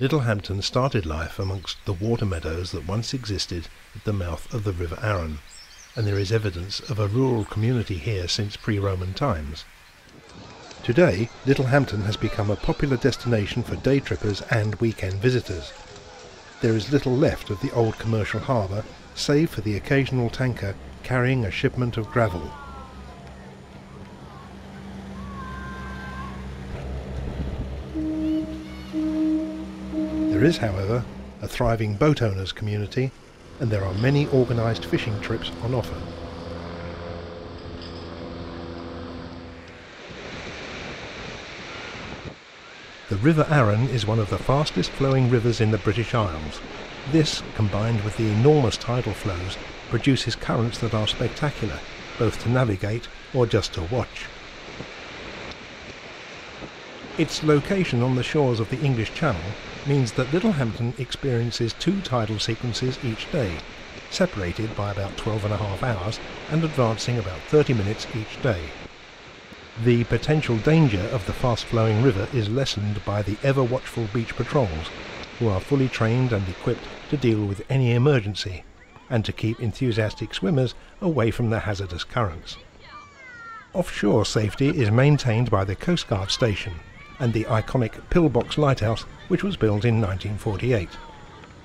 Littlehampton started life amongst the water meadows that once existed at the mouth of the River Arun, and there is evidence of a rural community here since pre-Roman times. Today, Littlehampton has become a popular destination for day trippers and weekend visitors. There is little left of the old commercial harbour, save for the occasional tanker carrying a shipment of gravel. There is, however, a thriving boat owners community, and there are many organised fishing trips on offer. The River Arun is one of the fastest flowing rivers in the British Isles. This, combined with the enormous tidal flows, produces currents that are spectacular, both to navigate or just to watch. Its location on the shores of the English Channel means that Littlehampton experiences two tidal sequences each day, separated by about 12 and a half hours and advancing about 30 minutes each day. The potential danger of the fast-flowing river is lessened by the ever-watchful beach patrols, who are fully trained and equipped to deal with any emergency, and to keep enthusiastic swimmers away from the hazardous currents. Offshore safety is maintained by the Coast Guard station and the iconic Pillbox Lighthouse, which was built in 1948.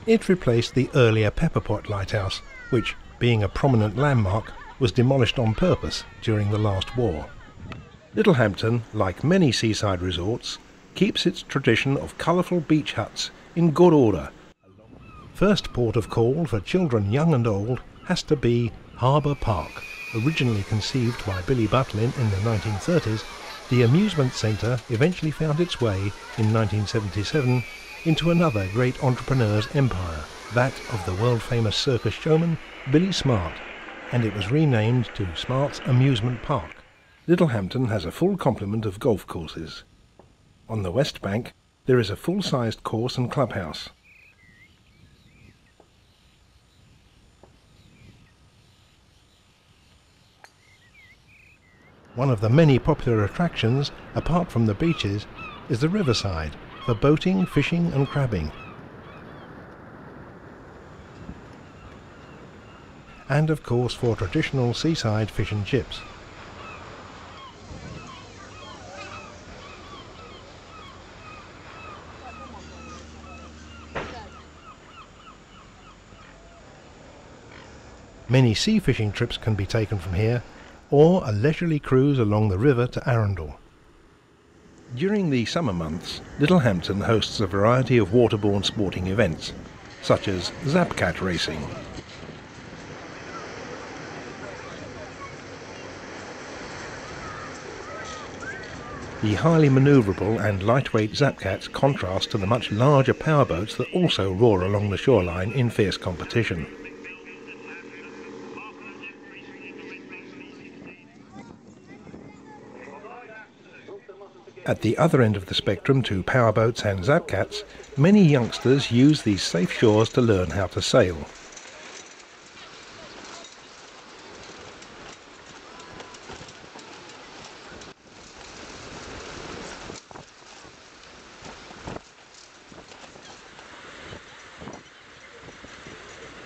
It replaced the earlier Pepperpot Lighthouse, which, being a prominent landmark, was demolished on purpose during the last war. Littlehampton, like many seaside resorts, keeps its tradition of colourful beach huts in good order. First port of call for children young and old has to be Harbour Park. Originally conceived by Billy Butlin in the 1930s, the amusement centre eventually found its way in 1977 into another great entrepreneur's empire, that of the world-famous circus showman Billy Smart, and it was renamed to Smart's Amusement Park. Littlehampton has a full complement of golf courses. On the west bank, there is a full-sized course and clubhouse. One of the many popular attractions, apart from the beaches, is the riverside for boating, fishing and crabbing. And of course for traditional seaside fish and chips. Many sea fishing trips can be taken from here, or a leisurely cruise along the river to Arundel. During the summer months, Littlehampton hosts a variety of waterborne sporting events, such as Zapcat racing. The highly manoeuvrable and lightweight Zapcats contrast to the much larger powerboats that also roar along the shoreline in fierce competition. At the other end of the spectrum to powerboats and zapcats, many youngsters use these safe shores to learn how to sail.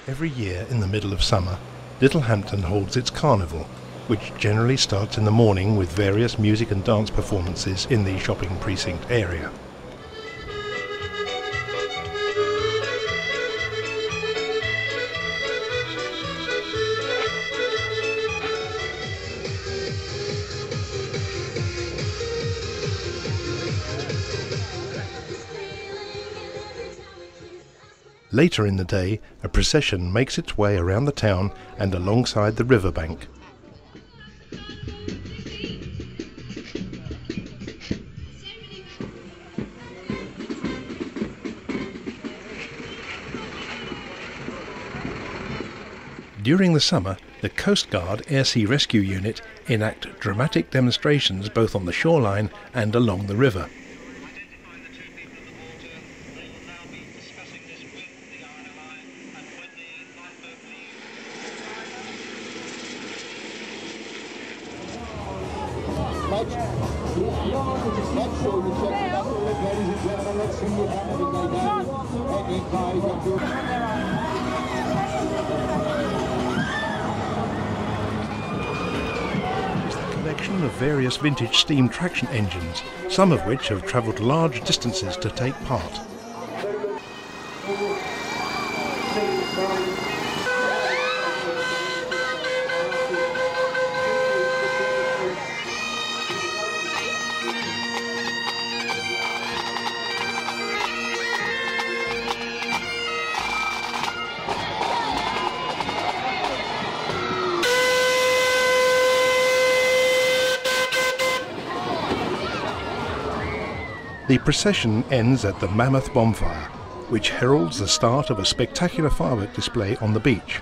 Every year in the middle of summer, Littlehampton holds its carnival, which generally starts in the morning with various music and dance performances in the shopping precinct area. Later in the day, a procession makes its way around the town and alongside the riverbank. During the summer, the Coast Guard Air Sea Rescue Unit enact dramatic demonstrations both on the shoreline and along the river. Collection of various vintage steam traction engines, some of which have travelled large distances to take part. The procession ends at the Mammoth Bonfire, which heralds the start of a spectacular firework display on the beach.